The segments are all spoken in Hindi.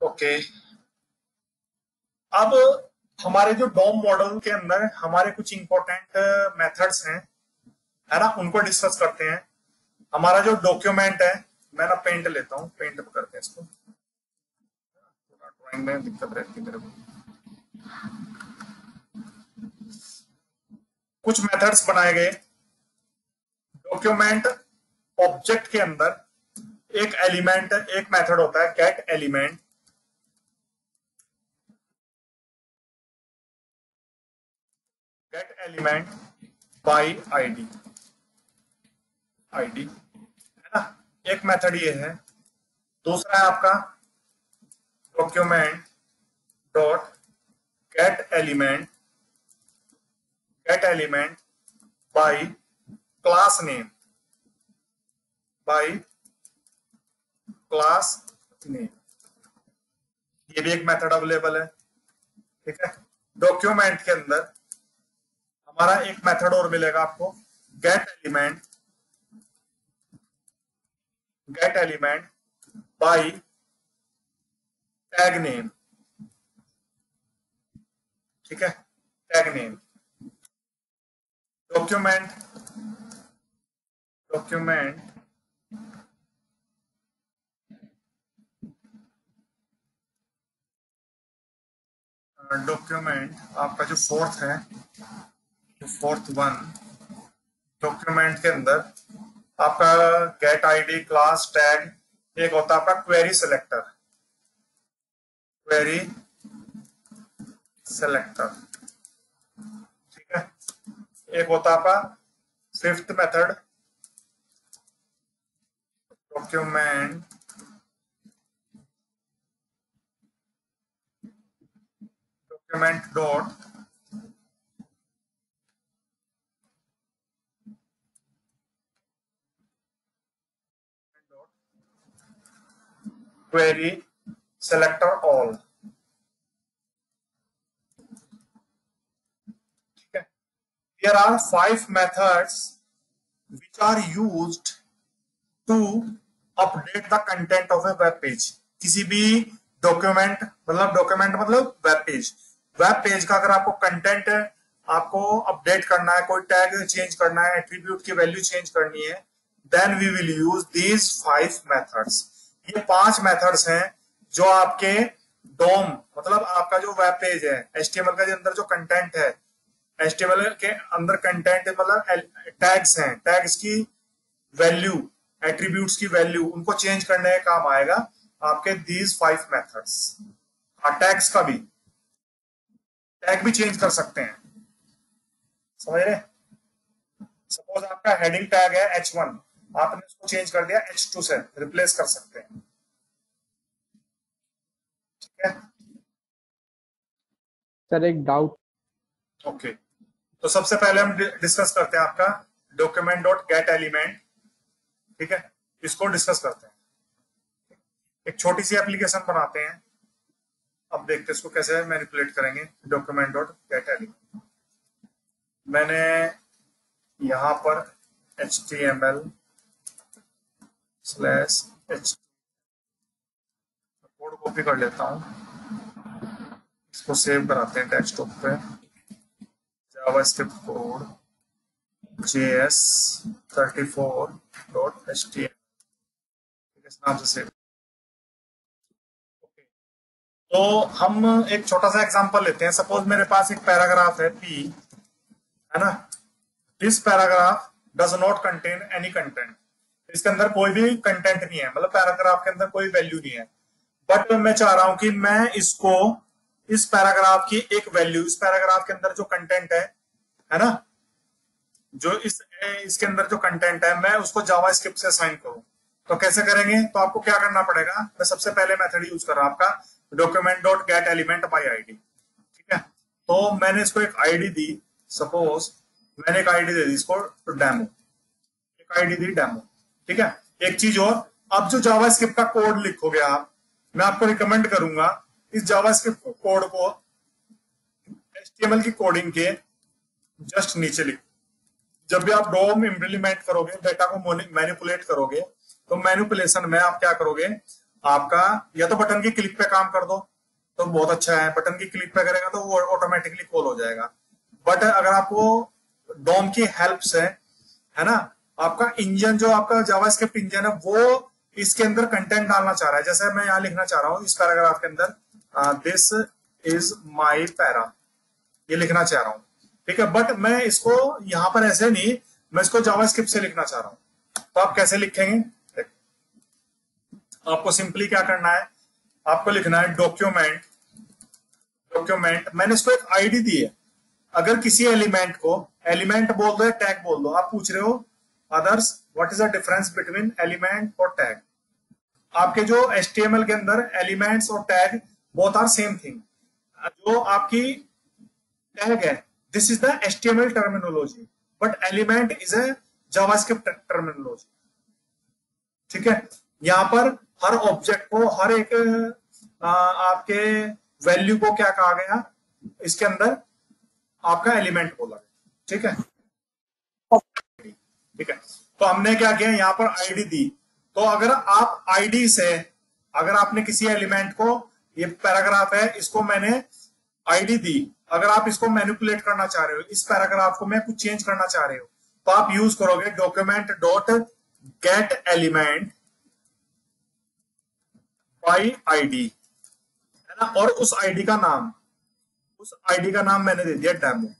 ओके। अब हमारे जो डॉम मॉडल के अंदर हमारे कुछ इंपॉर्टेंट मेथड्स हैं, है ना? उनको डिस्कस करते हैं। हमारा जो डॉक्यूमेंट है, मैं ना पेंट लेता हूँ पेंट करते हैं इसको। ड्राइंग में दिक्कत रहती मेरे को। कुछ मेथड्स बनाए गए। डॉक्यूमेंट ऑब्जेक्ट के अंदर एक एलिमेंट, एक मेथड होता है get element get element by ID ID है ना? एक मेथड ये है। दूसरा है आपका document dot get element get element by class name by class name ये भी एक मेथड अवेलेबल है, ठीक है? डॉक्यूमेंट के अंदर हमारा एक मेथड और मिलेगा आपको। Get element get element by tag name ठीक है? Tag name document document document आपका जो फोर्थ है फोर्थ वन डॉक्यूमेंट के अंदर आपका गेट आईडी क्लास टैग एक होता है आपका क्वेरी सिलेक्टर क्वेरी सिलेक्टर ठीक है? एक होता आपका fifth method document document dot query selector all ठीक है there are five methods which are used to update the content of a web page किसी भी डॉक्यूमेंट मतलब डॉक्यूमेंट मतलब वेब पेज वेब पेज का अगर आपको कंटेंट आपको अपडेट करना है, कोई टैग चेंज करना है एट्रीब्यूट की वैल्यू चेंज करनी है then we will use these five methods ये पाँच मेथड्स हैं जो आपके डोम मतलब आपका जो वेब पेज है एच का अंदर जो कंटेंट है एच के अंदर कंटेंट मतलब टैग्स हैं टैग्स की वैल्यू एट्रीब्यूट्स की वैल्यू उनको चेंज करने का काम आएगा आपके दीज फाइव मेथड्स टैग्स का भी। टैग भी चेंज कर सकते हैं। समझ रहे सपोज़ आपका हेडिंग टैग है एच वन आपने उसको चेंज कर दिया एच टू से रिप्लेस कर सकते हैं। ठीक है? सर एक डाउट ओके तो सबसे पहले हम डिस्कस करते हैं आपका डॉक्यूमेंट डॉट गेट एलिमेंट ठीक है? इसको डिस्कस करते हैं। एक छोटी सी एप्लीकेशन बनाते हैं। अब देखते इसको कैसे मैनिपुलेट करेंगे डॉक्यूमेंट डॉट गेट मैंने यहाँ पर H T M L slash H code copy कर लेता हूँ। इसको सेव कराते हैं डेस्कटॉप पे। JavaScript code J S thirty four dot H T M इस नाम से सेव तो हम एक छोटा सा एग्जांपल लेते हैं। सपोज़ मेरे पास एक पैराग्राफ है पी है ना? This paragraph does not contain any content इसके अंदर कोई भी कंटेंट नहीं है। मतलब पैराग्राफ के अंदर कोई वैल्यू नहीं है। बट मैं चाह रहा हूँ कि मैं इसको, इस पैराग्राफ की एक वैल्यू इस पैराग्राफ के अंदर जो कंटेंट है है ना? जो इस, इसके अंदर जो कंटेंट है, मैं उसको जावा स्क्रिप्ट से साइन करूँ। तो कैसे करेंगे? तो आपको क्या करना पड़ेगा? मैं सबसे पहले मेथड यूज़ कर रहा हूँ आपका। Document dot get element by ID ठीक है? तो मैंने इसको एक आईडी दी सपोज़ मैंने एक आईडी दे दी इसको डेमो एक आईडी दी डेमो ठीक है? एक चीज़ और, अब जो जावा का कोड लिखोगे आप, मैं आपको रिकमेंड करूँगा, इस जावा कोड को एच की कोडिंग के जस्ट नीचे लिखो। जब भी आप डोम इम्प्लीमेंट करोगे डेटा को मैनिपुलेट करोगे तो मैनिपुलेशन में आप क्या करोगे? आपका, या तो बटन की क्लिक पे काम कर दो तो बहुत अच्छा है। बटन की क्लिक पे करेगा तो वो ऑटोमेटिकली कॉल हो जाएगा। बट अगर आपको डोम की हेल्प से है ना, आपका इंजन जो आपका जावास्क्रिप्ट इंजन है, वो इसके अंदर कंटेंट डालना चाह रहा है। जैसे मैं यहाँ लिखना चाह रहा हूँ, इस पैराग्राफ के अंदर दिस इज़ माई पैरा ये लिखना चाह रहा हूँ। ठीक है बट मैं इसको यहाँ पर ऐसे नहीं, मैं इसको जावास्क्रिप्ट से लिखना चाह रहा हूँ। तो आप कैसे लिखेंगे? आपको सिंपली क्या करना है, आपको लिखना है डॉक्यूमेंट डॉक्यूमेंट मैंने इसको एक आईडी दी है। अगर किसी एलिमेंट को एलिमेंट बोल दो या टैग बोल दो, आप पूछ रहे हो others what is the difference between element और टैग आपके जो एच के अंदर एलिमेंट्स और tag both are same thing जो आपकी टैग है this is the H terminology but element is a JavaScript terminology ठीक है? यहाँ पर हर ऑब्जेक्ट को, हर एक आपके वैल्यू को क्या कहा गया? इसके अंदर आपका एलिमेंट बोला गया ठीक है? ठीक है। तो हमने क्या किया? यहाँ पर आईडी दी। तो अगर आप आईडी से, अगर आपने किसी एलिमेंट को, ये पैराग्राफ है, इसको मैंने आईडी दी। अगर आप इसको मैनिपुलेट करना चाह रहे हो, इस पैराग्राफ को मैं कुछ चेंज करना चाह रहे हो तो आप यूज़ करोगे document dot get element by ID है ना? और उस आईडी का नाम, उस आईडी का नाम मैंने दे दिया डेमो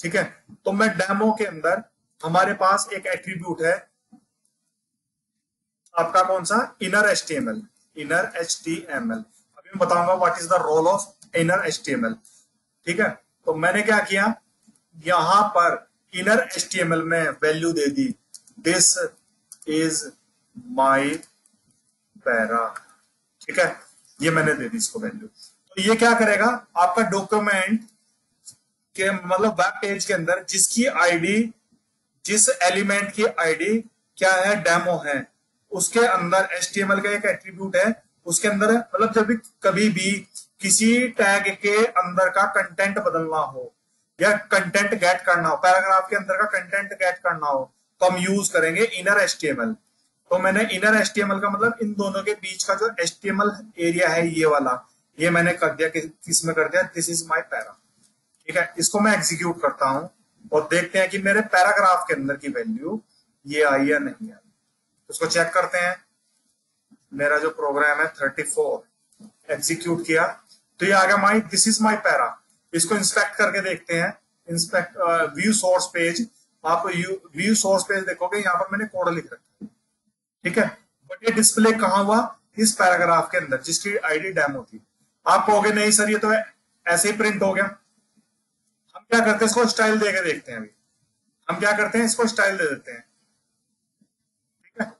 ठीक है? तो मैं डेमो के अंदर हमारे पास एक एट्रीब्यूट है। आपका कौन सा? Inner H T M L inner H T M L अभी बताऊँगा what is the role of inner H T M L ठीक है? तो मैंने क्या किया? यहाँ पर inner H T M L में वैल्यू दे दी। This is my para. ठीक है? ये मैंने दे दी इसको वैल्यू तो ये क्या करेगा? आपका डॉक्यूमेंट के मतलब वेब पेज के अंदर जिसकी आईडी जिस एलिमेंट की आईडी क्या है? डेमो है. उसके अंदर एच का एक एट्रीब्यूट है. उसके अंदर मतलब जब भी कभी भी किसी टैग के अंदर का कंटेंट बदलना हो या कंटेंट गेट करना हो पैराग्राफ के अंदर का कंटेंट गेट करना हो तो हम यूज़ करेंगे इनर एच तो मैंने इनर एच का मतलब इन दोनों के बीच का जो एच एरिया है ये वाला, ये मैंने कर दिया किसमें कर दिया दिस इज़ माई पैरा ठीक है? इसको मैं एग्जीक्यूट करता हूँ और देखते हैं कि मेरे पैराग्राफ के अंदर की वैल्यू ये आई या नहीं आई। उसको चेक करते हैं। मेरा जो प्रोग्राम है थर्टी फोर एग्जीक्यूट किया। तो ये आ गया my this is my para इसको इंस्पेक्ट करके देखते हैं। इंस्पेक्ट व्यू सोर्स पेज आप व्यू सोर्स पेज देखोगे, यहाँ पर मैंने कोड लिख रखा है। ठीक है? बट ये डिस्प्ले कहाँ हुआ? इस पैराग्राफ के अंदर, जिसकी आईडी डेमो थी। आप कहोगे, नहीं सर, ये तो ऐसे ही प्रिंट हो गया। हम क्या करते हैं? इसको स्टाइल दे के देखते हैं अभी। हम क्या करते हैं? इसको स्टाइल दे देते हैं। ठीक है?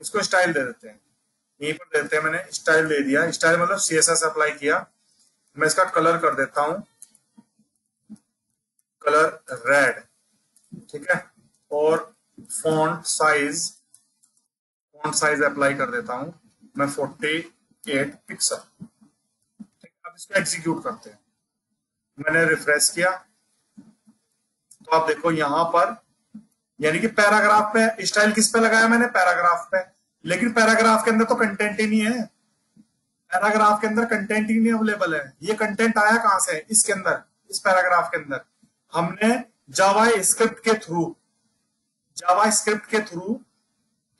इसको स्टाइल दे देते हैं। यहीं पर देते हैं मैंने स्टाइल दे दिया। स्टाइल मतलब सीएसएस अप्लाई किया। मैं इसका कलर कर देता हूँ। कलर रेड ठीक है? और font size font size apply कर देता हूँ। मैं 48 पिक्सल अब इसको एग्जीक्यूट करते हैं। मैंने रिफ्रेश किया। तो आप देखो यहाँ पर, यानी कि पैराग्राफ पे स्टाइल किस पे लगाया मैंने? पैराग्राफ पे। लेकिन पैराग्राफ के अंदर तो कंटेंट ही नहीं है। पैराग्राफ के अंदर कंटेंट ही नहीं अवेलेबल है। ये कंटेंट आया कहाँ से? इसके अंदर, इस पैराग्राफ के अंदर। हमने जावा स्क्रिप्ट के थ्रू जावा स्क्रिप्ट के थ्रू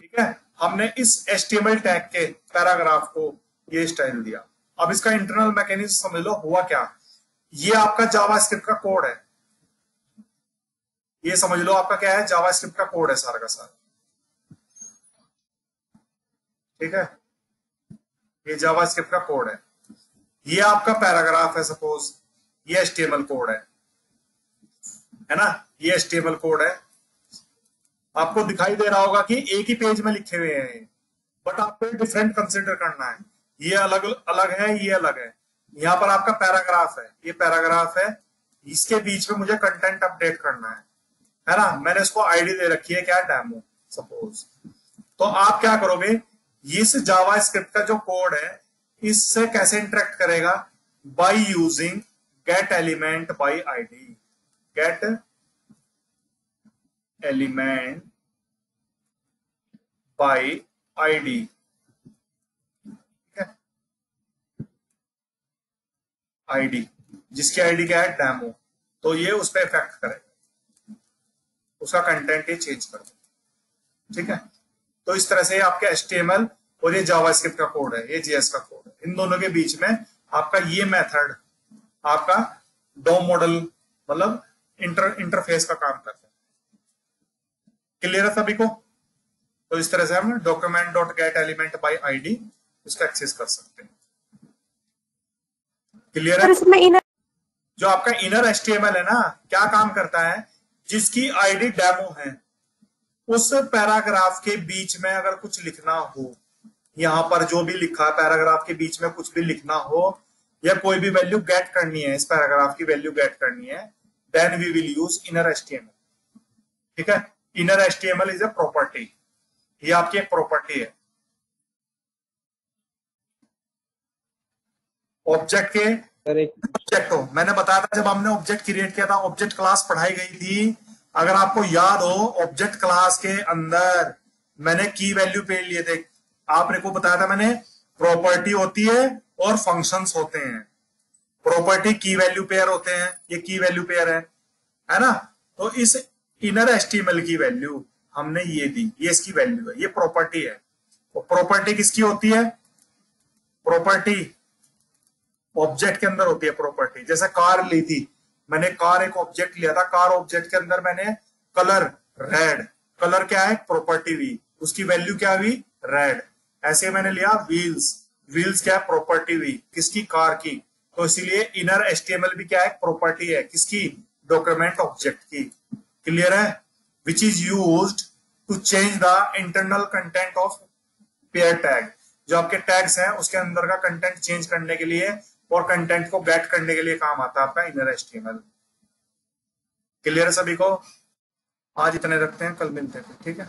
ठीक है? हमने इस एच टैग के पैराग्राफ को ये स्टाइल दिया। अब इसका इंटरनल मैकेनिज्म समझ लो, हुआ क्या? ये आपका जावा स्क्रिप्ट का कोड है। ये समझ लो आपका क्या है? जावा स्क्रिप्ट का कोड है सारा का सारा। ठीक है? ये जावा स्क्रिप्ट का कोड है। ये आपका पैराग्राफ है सपोज़ ये HTML कोड है। है ना? ये HTML कोड है। आपको दिखाई दे रहा होगा कि एक ही पेज में लिखे हुए हैं बट आपको डिफरेंट कंसिडर करना है। ये अलग अलग है, ये अलग है। यहाँ पर आपका पैराग्राफ है। ये पैराग्राफ है। इसके बीच में मुझे कंटेंट अपडेट करना है। है ना? मैंने इसको आईडी दे रखी है क्या? डेमो सपोज़ तो आप क्या करोगे? इस जावा स्क्रिप्ट का जो कोड है, इससे कैसे इंटरेक्ट करेगा? By using get element by ID get element by id. ID जिसकी आईडी क्या है? डेमो तो ये उस पर इफ़ेक्ट करेगा। उसका कंटेंट ये चेंज कर दो ठीक है? तो इस तरह से आपके एच और ये जावास्क्रिप्ट का कोड है, ये जीएस का कोड है। इन दोनों के बीच में आपका ये मेथड आपका डो मॉडल मतलब इंटर इंटरफेस का काम करता है। क्लियर है सभी को? तो इस तरह से हम document dot get element by ID इसको एक्सेस कर सकते हैं। क्लियर है? इनर जो आपका इनर एच है ना क्या काम करता है? जिसकी आईडी डेमो है उस पैराग्राफ के बीच में अगर कुछ लिखना हो यहाँ पर जो भी लिखा है पैराग्राफ के बीच में कुछ भी लिखना हो या कोई भी वैल्यू गेट करनी है इस पैराग्राफ की वैल्यू गेट करनी है then we will use inner H ठीक है? Inner H is a property ये आपकी एक प्रॉपर्टी है। ऑब्जेक्ट के ऑब्जेक्ट हो मैंने बताया था जब हमने ऑब्जेक्ट क्रिएट किया था ऑब्जेक्ट क्लास पढ़ाई गई थी। अगर आपको याद हो ऑब्जेक्ट क्लास के अंदर मैंने की वैल्यू पेड़ लिए थे। आपने को बताया था मैंने प्रॉपर्टी होती है और फ़ंक्शंस होते हैं। प्रॉपर्टी की वैल्यू पेयर होते हैं। ये की वैल्यू पेयर है। है ना? तो इस इनर एस्टिमल की वैल्यू हमने ये दी, ये इसकी वैल्यू है, ये प्रॉपर्टी है। तो प्रॉपर्टी किसकी होती है? प्रॉपर्टी ऑब्जेक्ट के अंदर होती है प्रॉपर्टी जैसे कार ली थी, मैंने कार एक ऑब्जेक्ट लिया था, कार ऑब्जेक्ट के अंदर मैंने कलर रेड कलर क्या है? प्रॉपर्टी वी उसकी वैल्यू क्या हुई? रेड ऐसे मैंने लिया व्हील्स व्हील्स क्या है? प्रॉपर्टी वी किसकी? कार की। तो इसीलिए इनर एस्टिमल भी क्या है? प्रॉपर्टी है। किसकी? डॉक्यूमेंट ऑब्जेक्ट की। क्लियर है? Which is use to change the internal content of pair tag जो आपके टैग्स हैं, उसके अंदर का कंटेंट चेंज करने के लिए और कंटेंट को बैट करने के लिए काम आता है आपका इनर एल क्लियर है सभी को? आज इतने रखते हैं, कल मिलते हैं ठीक है?